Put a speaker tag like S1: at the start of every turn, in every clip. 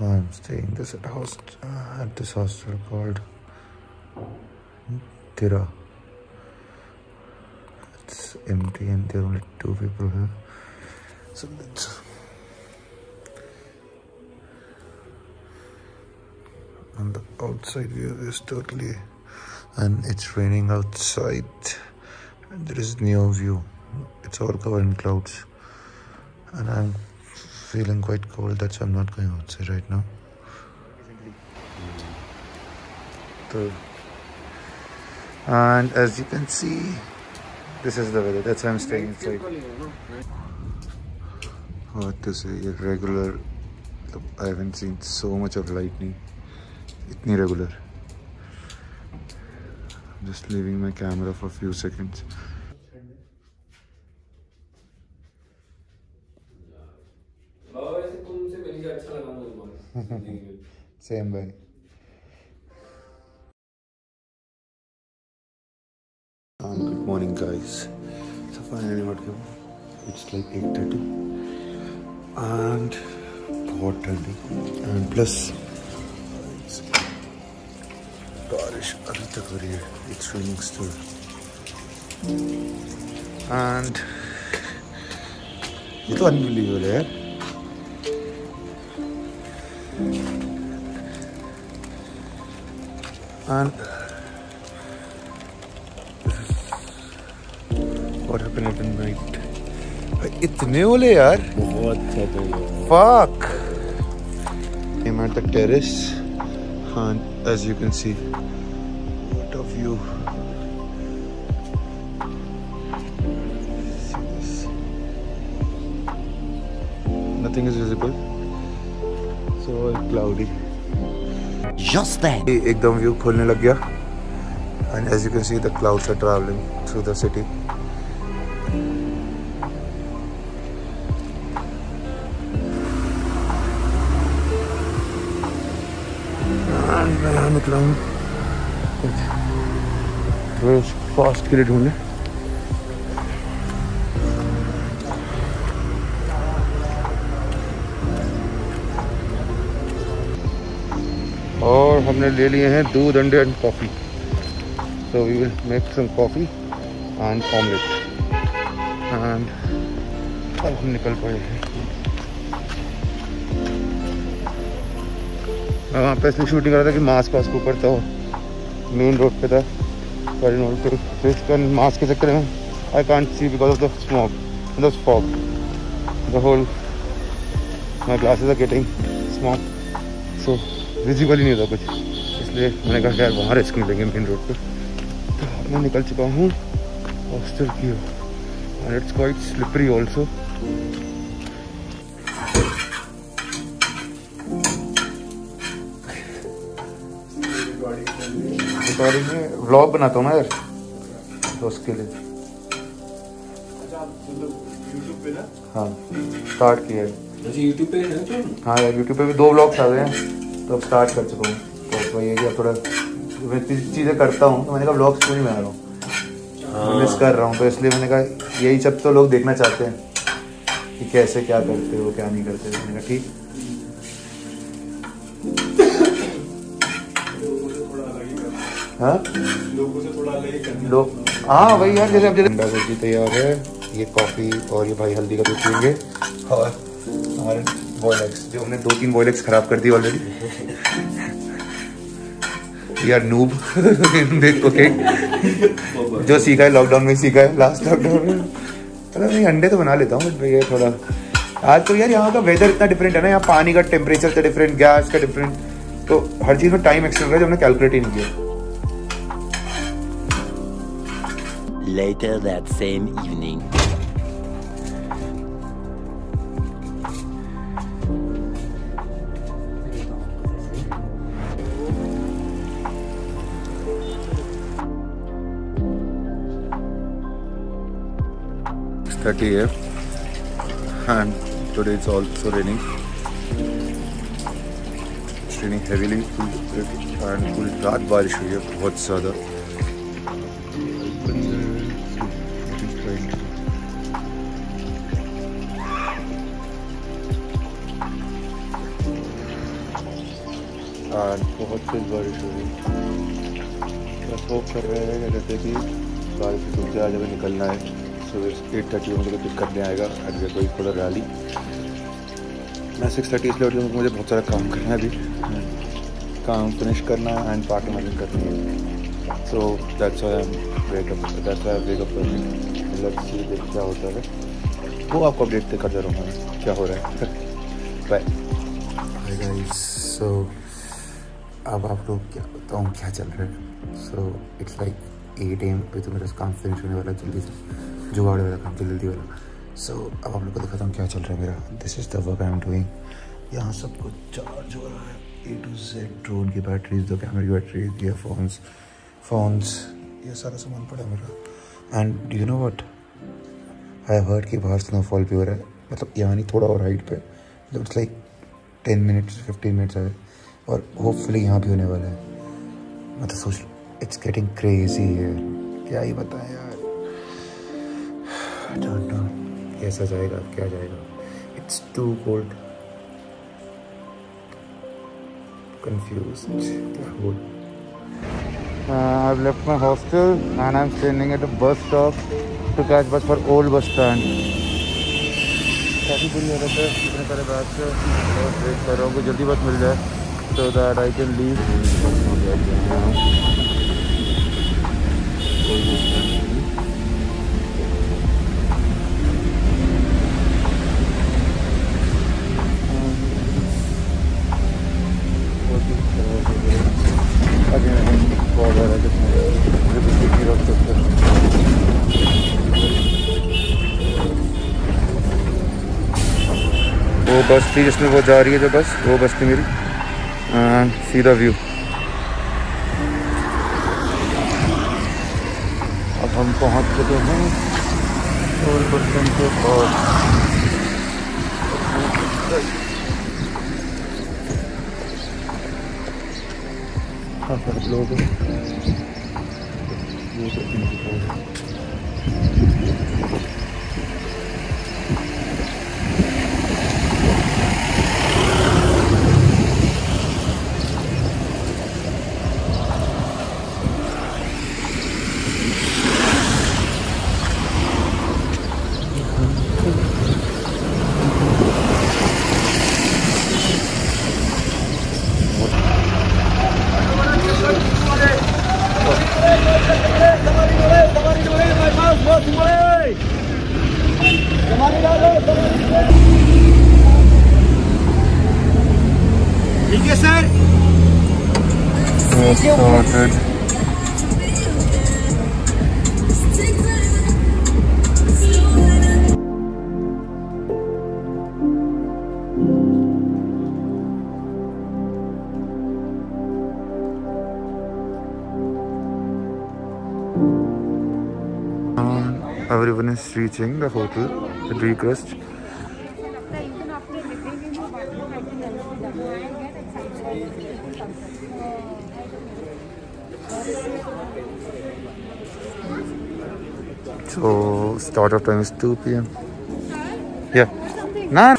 S1: I'm staying this at host uh, at this hostel called Tira. It's empty and there are only two people here. So let's and the outside view is totally and it's raining outside and there is no view it's all covered in clouds and i'm feeling quite cold, that's why I'm not going outside right now. And as you can see, this is the weather. That's why I'm staying inside. What to say, irregular. I haven't seen so much of lightning. Itni regular. I'm just leaving my camera for a few seconds. same way um, good morning guys so finally what go it's like 8.30 and बहुत ठंडी and plus बारिश अभी तक हो रही है it's raining still and ये तो अनबिलीवेबल है यार and what happened at night इतने ओले यार
S2: बहुत ज्यादा
S1: fuck I'm at the terrace and as you can see what a view see this nothing is visible so all cloudy
S2: Just then.
S1: एकदम व्यू खोलने लग गया and as you can see the clouds are traveling through the city मैं यहाँ निकला हूँ कुछ fast के लिए ढूँढने हमने ले लिए हैं दूध, अंडे and coffee so we will make some coffee and omelette and अब हम निकल पड़े हैं। मैं वहाँ पे इसलिए शूटिंग कर रहा था कि मास्क वास्क ऊपर था मेन रोड पे था। करीन रोड पे तो इसका मास्क के चक्कर में I can't see because of the smog the fog the whole my glasses are getting smog so visible ही नहीं होता कुछ। इसलिए मैंने कहा यार वहाँ रिस्क मिलेंगे मेन रोड पे। तो मैं निकल चुका हूँ हॉस्टल की and it's quite slippery also recording में व्लॉग बनाता हूँ ना यार तो उसके लिए। हाँ स्टार्ट किया है।
S2: अच्छा यूट्यूब पे है
S1: हाँ यार यूट्यूब पे भी दो व्लॉग्स आ गए हैं। तो अब स्टार्ट कर चुका हूँ। तो वही है कि अब थोड़ा मैं इतनी चीज़ें करता हूँ। तो मैंने कहा व्लॉग्स क्यों नहीं बना रहा हूँ? मिस कर रहा हूँ। तो इसलिए मैंने कहा यही सब तो लोग देखना चाहते हैं कि कैसे क्या करते हो क्या नहीं करते हो। मैंने कहा ठीक। हाँ?
S2: लोगों से थोड़ा अलग ही
S1: हाँ वही यार जैसे अब जैसे सब्ज़ी तैयार है। ये कॉफ़ी और ये भाई हल्दी का दूध पियेंगे। और हमारे बॉयल जो हमने दो तीन बॉयल एग्स खराब कर दी ऑलरेडी यार नूब देख ओके जो सीखा है लॉकडाउन में, सीखा है लास्ट लॉकडाउन में। मतलब नहीं अंडे तो बना लेता हूँ भैया थोड़ा आज तो यार यहाँ का वेदर इतना डिफरेंट है ना, यहाँ पानी का टेम्परेचर का डिफरेंट गैस का डिफरेंट तो हर चीज़ में टाइम एक्सटेंड है जो हमने कैलकुलेट ही नहीं किया।
S3: Later that same evening.
S1: Thirty here, and today it's also raining. It's raining heavily, and full रात बारिश हुई है बहुत ज़्यादा बहुत तेज बारिश हो रही बस होप कर रहे हैं कि बारिश रुक जाए जब निकलना है सुबह एट थर्टी मुझे पिक करने आएगा। एट कोई थोड़ा रैली मैं सिक्स थर्टी इसलिए उठ मुझे बहुत सारा काम करना है अभी। काम फिनिश करना एंड पार्टी मैनेज करनी है। So that's I am that's I wake up क्या होता है। वो आपको अपडेट करता रहूँगा क्या हो रहा है। बाय गाइस सो अब आप लोग क्या बताऊँ, क्या चल रहा है? So it's like eight AM पे तो मेरा काम फिनिश होने वाला जल्दी से। जुगाड़ वाला काम जल्दी जल्दी वाला सो so, अब आप लोग को दिखाता हूँ क्या चल रहा है मेरा। This is the work I am doing यहाँ सब कुछ चार्ज हो रहा है। ए टू जेड ड्रोन की बैटरीज दो कैमरे की बैटरीज ईयरफोन्स फोन्स ये सारा सामान पड़ा मेरा। And you know what I heard कि बाहर स्नोफॉल भी हो रहा है। मतलब यहाँ नहीं थोड़ा और हाइट पे। मतलब it's like ten minutes fifteen minutes है। और होपफुली यहाँ भी होने वाला है। मतलब सोच लो इट्स गेटिंग क्रेजी है क्या ही बताएँ यार। डोंट नो कैसा जाएगा क्या जाएगा इट्स टू कोल्ड confused बोल Uh, I've left my hostel and I'm standing at a bus stop to catch bus for old bus stand. काफ़ी बुरी हालत है इतने सारे बैग से बहुत वेट कर रहा हूँ जल्दी बस मिल जाए so that I can leave bus थी जिसमें वो जा रही है जो बस, वो बस थी मेरी। सीधा व्यू। अब हम पहुँच चुके हैं टोल के पास लोग हैं everyone is reaching the hotel at Recrest. So start of time is 2 p.m. Yeah. Nah.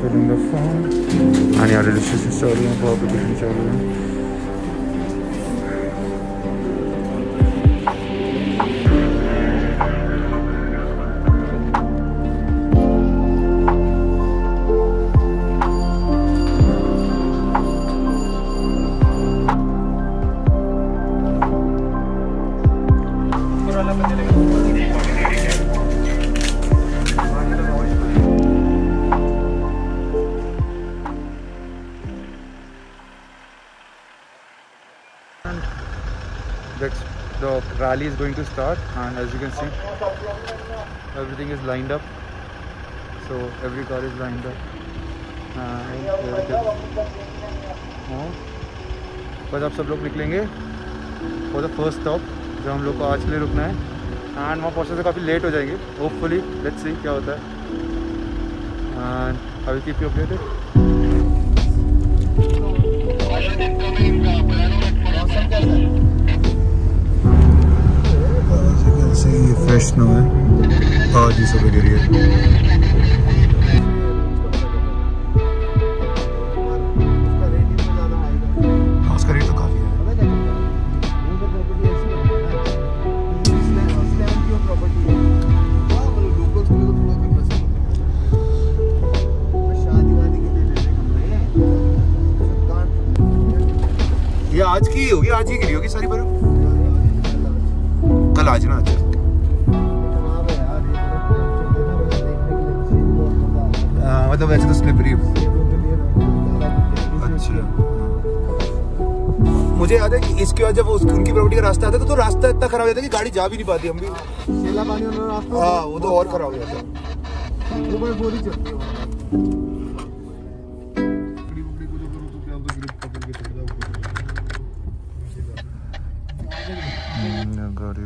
S1: Filling the form. And यहाँ registration चालू है, for application चालू rally is going to start, and as you can see, everything is lined up. So every car is lined up. And here it is. हाँ बस आप सब लोग निकलेंगे फॉर द फ़र्स्ट स्टॉप जो हम लोग को आज के लिए रुकना है एंड वहाँ पहुँचने से काफ़ी लेट हो जाएँगे होपफुली लेट्स सी क्या होता है and I will keep you updated ये fresh snow है। आज ही सुबह गिरी है हाँ, तो है। आज की होगी आज ही गिरी होगी सारी बर्फ़ कल आज ना अच्छा मतलब वैसे तो स्लिपरी अच्छा। मुझे याद है कि इसके बाद जब उस- उनकी प्रॉपर्टी का रास्ता आता था तो रास्ता इतना खराब हो जाता कि गाड़ी जा भी नहीं पाती हम भी। हाँ वो तो और खराब हो जाता। है। गाड़ी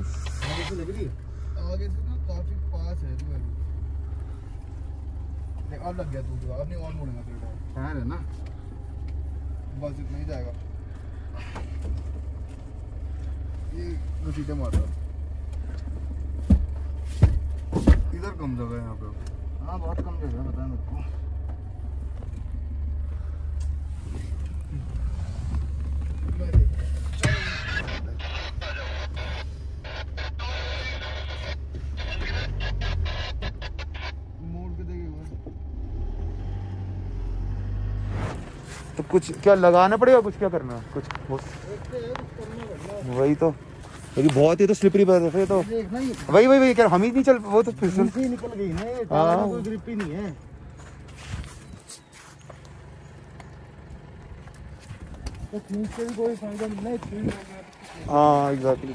S4: आगे से ना काफ़ी पास है तू अभी नहीं अब लग गया तू तो नहीं और मुड़ेगा फिर टायर है ना? बस इतना ही जाएगा। ये घसीटे मार इधर कम जगह है यहाँ पे। हाँ बहुत कम जगह है बताया मेरे को।
S1: कुछ क्या लगाना पड़ेगा कुछ क्या करना? कुछ वही तो। क्योंकि बहुत ही तो स्लिपरी बर्फ़ है तो। वही वही वही क्या हम ही नहीं चल वो तो फिसल
S4: से निकल गई
S1: हाँ।
S4: ही नहीं है। तो भी कोई नहीं है छीन हो
S1: हाँ एग्जैक्टली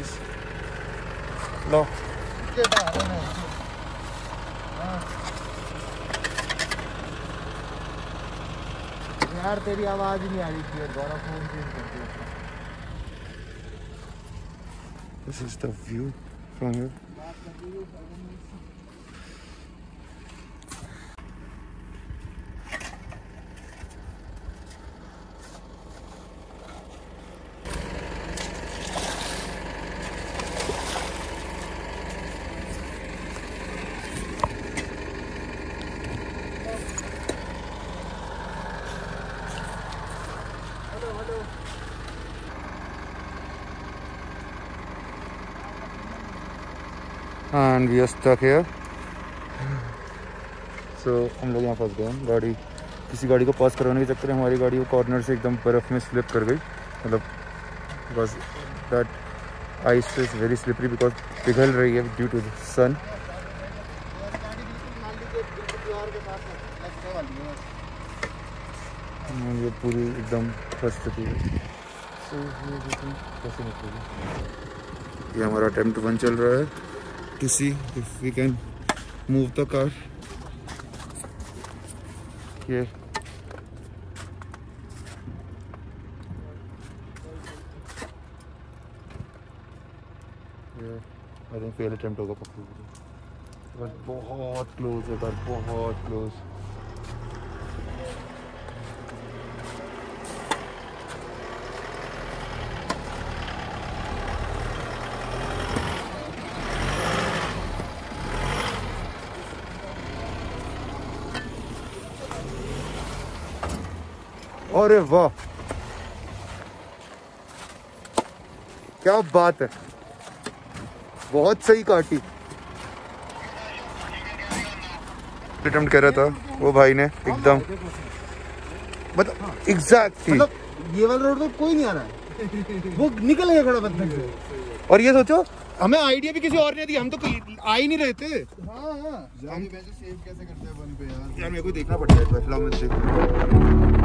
S1: गाइस लो
S4: के बाहर है यार तेरी आवाज़ नहीं आ रही थी गौरव फ़ोन चेंज कर दिया।
S1: This is the view from here and we are stuck here. So हम लोग यहाँ फंस गए गाड़ी, किसी गाड़ी को पास करवाने के चक्कर में हमारी गाड़ी वो कॉर्नर से एकदम बर्फ़ में स्लिप कर गई। मतलब बस that ice is very slippery because पिघल रही है ड्यू टू द सन ये पूरी एकदम फंस चुकी है। ये हमारा अटेम्प्ट वन चल रहा है। To see if we can move the car ये आई थिंक फेल अटेम्प्ट होगा पक्का बट बहुत क्लोज है पर बहुत क्लोज अरे वाह क्या बात है? बहुत सही काटी। अटेम्प्ट कर रहा था वो भाई ने एकदम। मतलब एग्जैक्टली
S4: मतलब ये वाला रोड पे कोई नहीं आ रहा है। वो निकल गया खड़ा बंदे से।
S1: और ये सोचो। हमें आइडिया भी किसी और ने दिया हम तो आ ही नहीं रहे थे।
S4: हाँ हाँ। जाके वैसे सेव कैसे करते हैं वन पे यार
S1: यार मेरे को देखना पड़ेगा